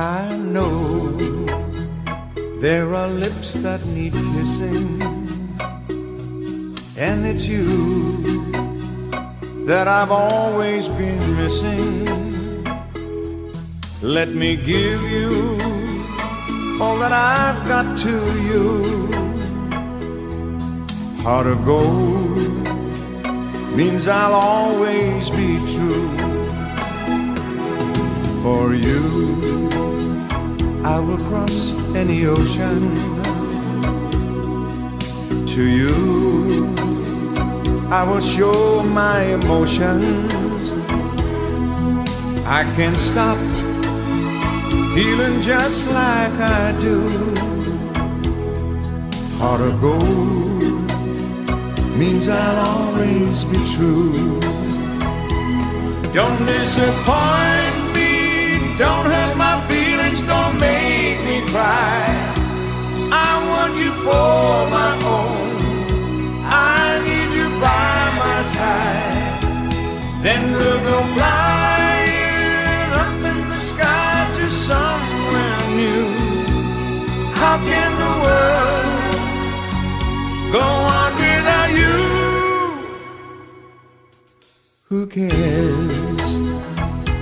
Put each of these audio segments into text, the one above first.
I know there are lips that need kissing, and it's you that I've always been missing. Let me give you all that I've got to you. Heart of gold means I'll always be true for you. I will cross any ocean to you. I will show my emotions. I can stop feeling just like I do. Heart of gold means I'll always be true. Don't disappoint me, don't Who cares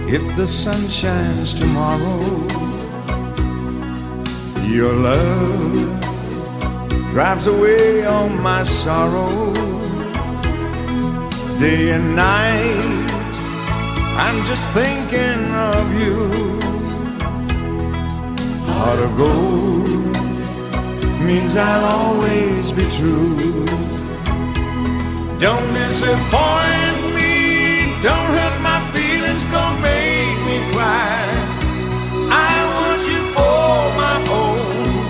if the sun shines tomorrow? Your love drives away all my sorrow. Day and night, I'm just thinking of you. Heart of gold means I'll always be true. Don't disappoint don't hurt my feelings, don't make me cry. I want you for my own,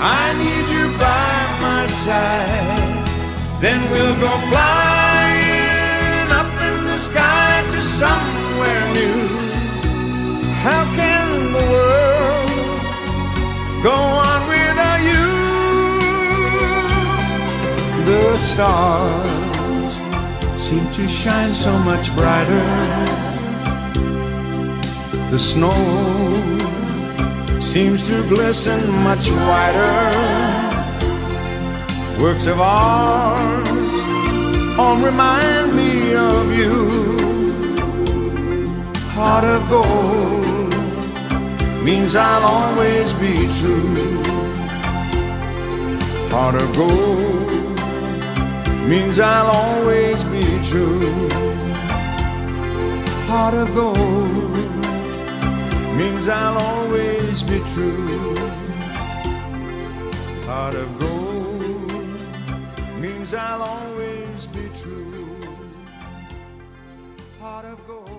I need you by my side. Then we'll go flying up in the sky to somewhere new. How can the world go on without you? The stars seem to shine so much brighter. The snow seems to glisten much whiter. Works of art all remind me of you. Heart of gold means I'll always be true. Heart of gold means I'll always Heart of gold means I'll always be true. Heart of gold means I'll always be true. Heart of gold.